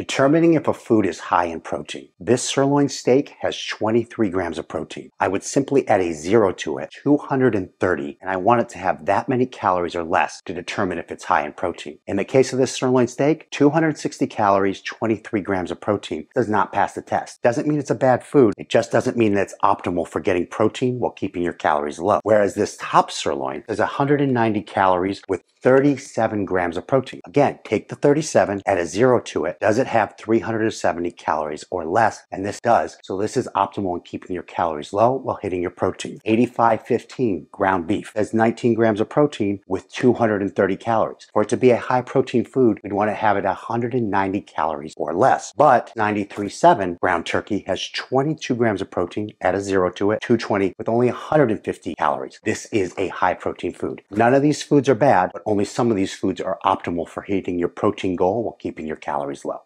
Determining if a food is high in protein. This sirloin steak has 23 grams of protein. I would simply add a zero to it, 230, and I want it to have that many calories or less to determine if it's high in protein. In the case of this sirloin steak, 260 calories, 23 grams of protein does not pass the test. Doesn't mean it's a bad food. It just doesn't mean that it's optimal for getting protein while keeping your calories low. Whereas this top sirloin is 190 calories with 37 grams of protein. Again, take the 37, add a zero to it. Does it have 370 calories or less? And this does. So this is optimal in keeping your calories low while hitting your protein. 8515 ground beef has 19 grams of protein with 230 calories. For it to be a high protein food, we'd want to have it 190 calories or less. But 937 ground turkey has 22 grams of protein, add a zero to it, 220 with only 150 calories. This is a high protein food. None of these foods are bad, but only some of these foods are optimal for hitting your protein goal while keeping your calories low.